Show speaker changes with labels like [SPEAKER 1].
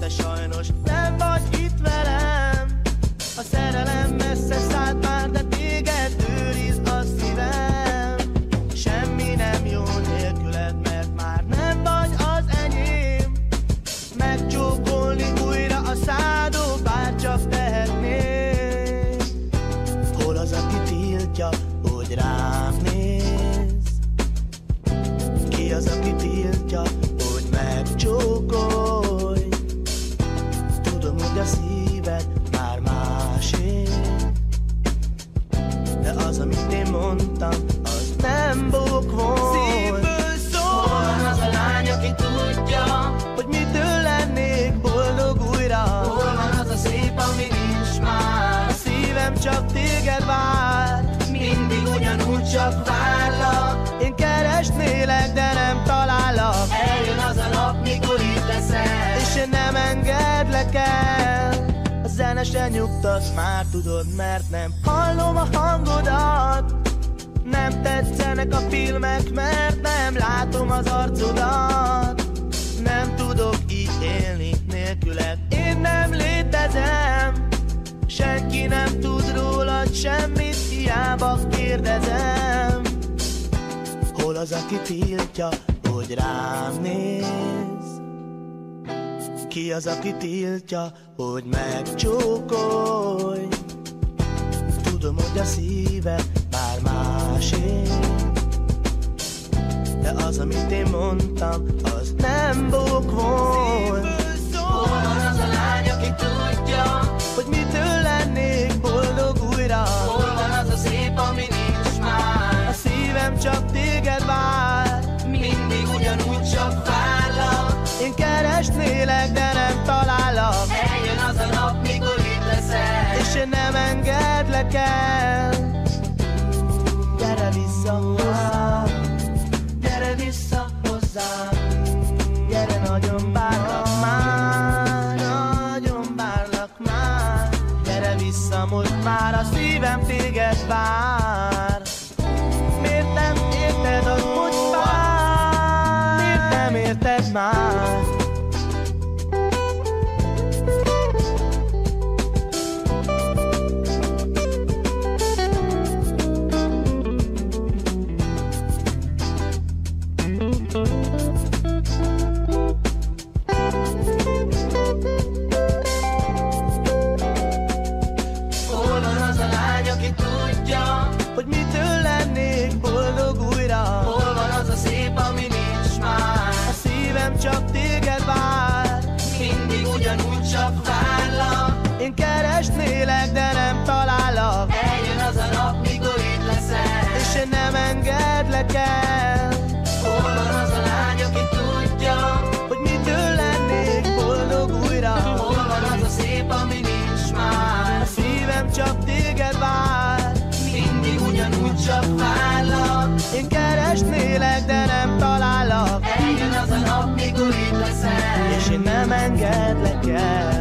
[SPEAKER 1] te sajnos nem vagy itt velem. A szerelem messze szállt már, de téged őriz a szívem. Semmi nem jó nélküled, mert már nem vagy az enyém. Megcsókolni újra a szádó, bár csak tehetnék Hol az, aki tiltja, hogy rám néz? Ki az, aki tiltja, mondtam, az nem bók volt. Szívből szól. Hol van az a lány, aki tudja Hogy mitől lennék boldog újra. Hol van az a szép, ami nincs már? A szívem csak téged vár. Mindig ugyanúgy csak várlak. Én keresnélek, de nem találok. Eljön az a nap, mikor itt leszel. És én nem engedlek el. A zene se nyugtat, már tudod, mert nem hallom a hangodat nem tetszenek a filmek, mert nem látom az arcodat Nem tudok így élni nélküled Én nem létezem Senki nem tud rólad semmit, hiába kérdezem Hol az, aki tiltja, hogy rám néz? Ki az, aki tiltja, hogy megcsókolj? Tudom, hogy a szíve már másé De az, amit én mondtam, az nem bók volt. Hol van az a lány, aki tudja Hogy mitől lennék boldog újra? Hol van az a szép, ami nincs már? A szívem csak téged vár. Mindig ugyanúgy csak várlak. Én keresnélek, de nem találok. Eljön az a nap, mikor itt leszel És én nem engedlek el vissza. Vissza hozzám Gyere, nagyon várlak már Nagyon vissza most már A szívem Miért nem érted hogy vár Miért nem érted már Én keresnélek, de nem találok. Eljön az a nap, mikor itt leszel, és én nem engedlek el. Hol van az a lány, aki tudja, hogy mitől lennék boldog újra? Hol van az a szép, ami nincs már? A szívem csak téged vár, mindig ugyanúgy csak várlak. Én keresnélek, de nem találok. Eljön az a nap, mikor itt leszel, és én nem engedlek el.